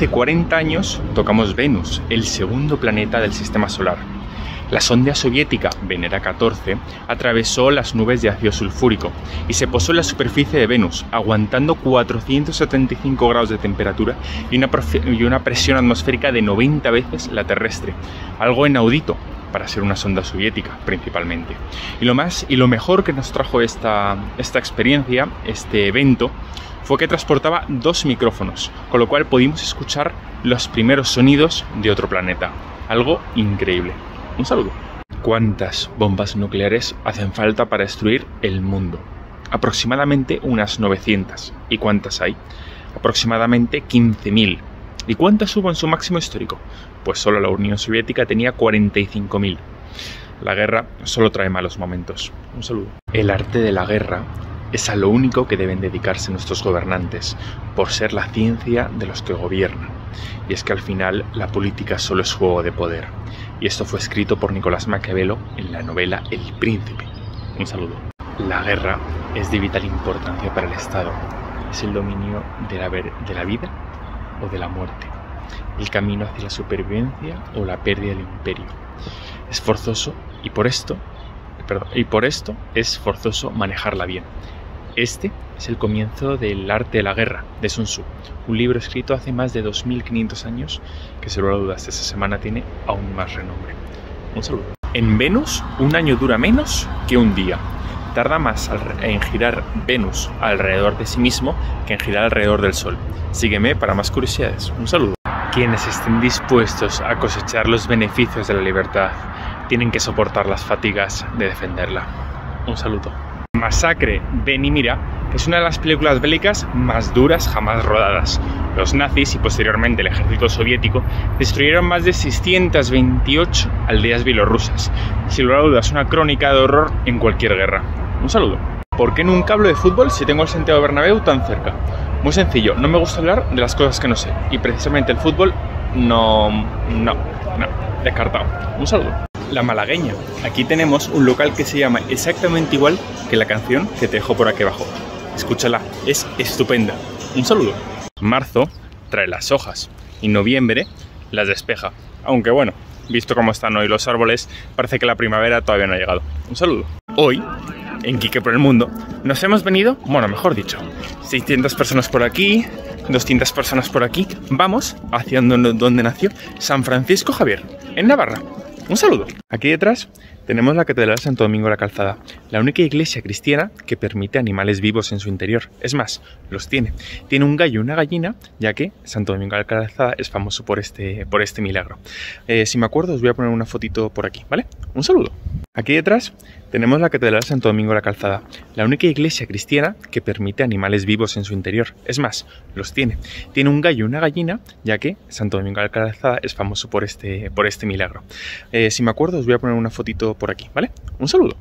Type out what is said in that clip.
Hace 40 años tocamos Venus, el segundo planeta del sistema solar. La sonda soviética Venera 14 atravesó las nubes de ácido sulfúrico y se posó en la superficie de Venus, aguantando 475 grados de temperatura y una, y una presión atmosférica de 90 veces la terrestre, algo inaudito para ser una sonda soviética principalmente. Y lo más y lo mejor que nos trajo esta, esta experiencia, este evento, fue que transportaba dos micrófonos, con lo cual pudimos escuchar los primeros sonidos de otro planeta. Algo increíble. Un saludo. ¿Cuántas bombas nucleares hacen falta para destruir el mundo? Aproximadamente unas 900. ¿Y cuántas hay? Aproximadamente 15.000. ¿Y cuántas hubo en su máximo histórico? Pues solo la Unión Soviética tenía 45.000. La guerra solo trae malos momentos. Un saludo. El arte de la guerra es a lo único que deben dedicarse nuestros gobernantes, por ser la ciencia de los que gobiernan. Y es que al final la política solo es juego de poder y esto fue escrito por Nicolás Maquiavelo en la novela El Príncipe. Un saludo. La guerra es de vital importancia para el Estado. Es el dominio de la, de la vida o de la muerte, el camino hacia la supervivencia o la pérdida del imperio. Es forzoso y por esto, y por esto es forzoso manejarla bien. Este es el comienzo del arte de la guerra de Sun Tzu, un libro escrito hace más de 2500 años que, sin lugar a dudas, esta semana tiene aún más renombre. Un saludo. En Venus, un año dura menos que un día. Tarda más en girar Venus alrededor de sí mismo que en girar alrededor del Sol. Sígueme para más curiosidades. Un saludo. Quienes estén dispuestos a cosechar los beneficios de la libertad tienen que soportar las fatigas de defenderla. Un saludo. Masacre Ven y Mira es una de las películas bélicas más duras jamás rodadas. Los nazis y posteriormente el ejército soviético destruyeron más de 628 aldeas bielorrusas. Sin lugar a dudas, una crónica de horror en cualquier guerra. Un saludo. ¿Por qué nunca hablo de fútbol si tengo el Santiago Bernabéu tan cerca? Muy sencillo, no me gusta hablar de las cosas que no sé. Y precisamente el fútbol no... no, no, descartado. Un saludo. La Malagueña. Aquí tenemos un local que se llama exactamente igual que la canción que te dejo por aquí abajo. Escúchala, es estupenda. Un saludo. Marzo trae las hojas y noviembre las despeja. Aunque bueno, visto cómo están hoy los árboles, parece que la primavera todavía no ha llegado. Un saludo. Hoy, en Quique por el Mundo, nos hemos venido, bueno, mejor dicho, 600 personas por aquí, 200 personas por aquí. Vamos hacia donde nació San Francisco Javier, en Navarra. Un saludo. Aquí detrás tenemos la Catedral de Santo Domingo de la Calzada, la única iglesia cristiana que permite animales vivos en su interior. Es más, los tiene. Tiene un gallo y una gallina, ya que Santo Domingo de la Calzada es famoso por este, por este milagro. Eh, si me acuerdo, os voy a poner una fotito por aquí, ¿vale? Un saludo. Aquí detrás tenemos la Catedral de Santo Domingo de la Calzada, la única iglesia cristiana que permite animales vivos en su interior. Es más, los tiene. Tiene un gallo y una gallina, ya que Santo Domingo de la Calzada es famoso por este, por este milagro. Eh, si me acuerdo, os voy a poner una fotito por aquí, ¿vale? Un saludo.